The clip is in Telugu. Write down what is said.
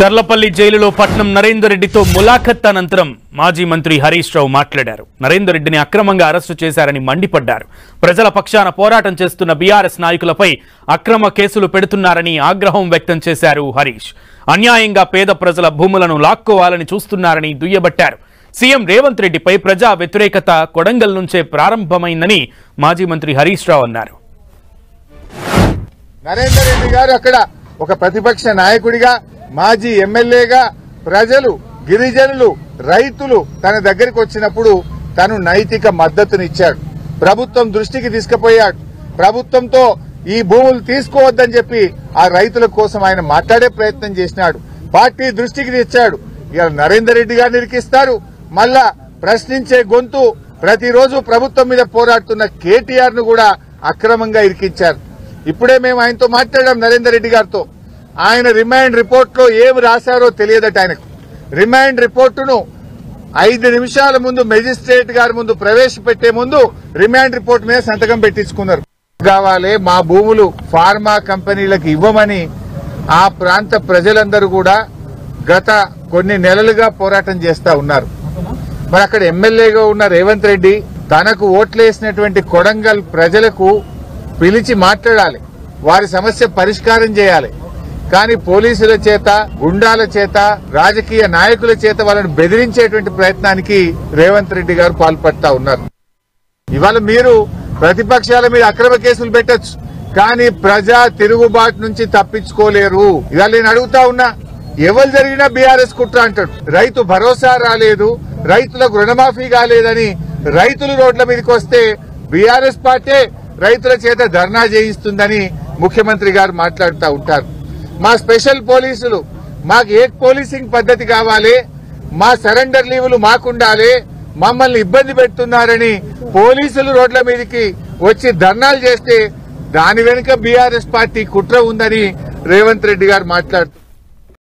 చర్లపల్లి జైలులో పట్నం నరేందర్ రెడ్డితో ములాఖత్ అనంతరం మాజీ మంత్రి హరీష్ రావు మాట్లాడారు. నరేందర్ రెడ్డిని అక్రమంగా అరెస్టు చేశారని మండిపడ్డారు. ప్రజల పక్షాన పోరాటం చేస్తున్న బీఆర్ఎస్ నాయకులపై అక్రమ కేసులు పెడుతున్నారని ఆగ్రహం వ్యక్తం చేశారు హరీష్. అన్యాయంగా పేద ప్రజల భూములను లాక్కోవాలని చూస్తున్నారని దుయ్యబట్టారు. సీఎం రేవంత్ రెడ్డిపై ప్రజా వ్యతిరేకత కొడంగల్ నుంచే ప్రారంభమైందని మాజీ మంత్రి హరీష్ రావు అన్నారు. నరేందర్ రెడ్డి గారు అక్కడ ఒక ప్రతిపక్ష నాయకుడిగా మాజీ ఎమ్మెల్యేగా ప్రజలు గిరిజనులు రైతులు తన దగ్గరికి వచ్చినప్పుడు తను నైతిక మద్దతునిచ్చాడు. ప్రభుత్వం దృష్టికి తీసుకుపోయాడు. ప్రభుత్వంతో ఈ భూములు తీసుకోవద్దని చెప్పి ఆ రైతుల కోసం ఆయన మాట్లాడే ప్రయత్నం చేసినాడు. పార్టీ దృష్టికి తెచ్చాడు. ఇక నరేందర్ రెడ్డి గారు నిరికిస్తారు. మళ్ళా ప్రశ్నించే గొంతు ప్రతిరోజు ప్రభుత్వం మీద పోరాడుతున్న కేటీఆర్ను కూడా అక్రమంగా ఇరికించారు. ఇప్పుడే మేము ఆయనతో మాట్లాడాం నరేందర్ రెడ్డి గారితో. ఆయన రిమాండ్ రిపోర్ట్లో ఏమి ఏం రాశారో తెలియదట ఆయనకు. రిమాండ్ రిపోర్టును ఐదు నిమిషాల ముందు మెజిస్ట్రేట్ గారి ముందు ప్రవేశపెట్టే ముందు రిమాండ్ రిపోర్ట్ మీద సంతకం పెట్టించుకున్నారు. కావాలి మా భూములు ఫార్మా కంపెనీలకు ఇవ్వమని ఆ ప్రాంత ప్రజలందరూ కూడా గత కొన్ని నెలలుగా పోరాటం చేస్తా ఉన్నారు. మరి అక్కడ ఎమ్మెల్యేగా ఉన్న రేవంత్ రెడ్డి తనకు ఓట్లేసినటువంటి కొడంగల్ ప్రజలకు పిలిచి మాట్లాడాలి. వారి సమస్య పరిష్కారం చేయాలి. కానీ పోలీసుల చేత గుండాల చేత రాజకీయ నాయకుల చేత వాళ్ళని బెదిరించేటువంటి ప్రయత్నానికి రేవంత్ రెడ్డి గారు పాల్పడతా ఉన్నారు. ఇవాళ మీరు ప్రతిపక్షాల మీద అక్రమ కేసులు పెట్టచ్చు కానీ ప్రజా తిరుగుబాటు నుంచి తప్పించుకోలేరు. ఇవాళ నేను అడుగుతా ఉన్నా ఎవరు జరిగినా బీఆర్ఎస్ కుట్ర అంటాడు. రైతు భరోసా రాలేదు రైతులకు రుణమాఫీ కాలేదని రైతులు రోడ్ల మీదకి వస్తే బీఆర్ఎస్ పార్టీ రైతుల చేత ధర్నా చేయిస్తుందని ముఖ్యమంత్రి గారు మాట్లాడుతూ ఉంటారు. మా స్పెషల్ పోలీసులు మాకు ఏ పోలీసింగ్ పద్ధతి కావాలి మా సరెండర్ లీవులు మాకుండాలి మమ్మల్ని ఇబ్బంది పెడుతున్నారని పోలీసులు రోడ్ల మీదకి వచ్చి ధర్నాలు చేస్తే దాని వెనుక బీఆర్ఎస్ పార్టీ కుట్ర ఉందని రేవంత్ రెడ్డి గారు మాట్లాడుతున్నారు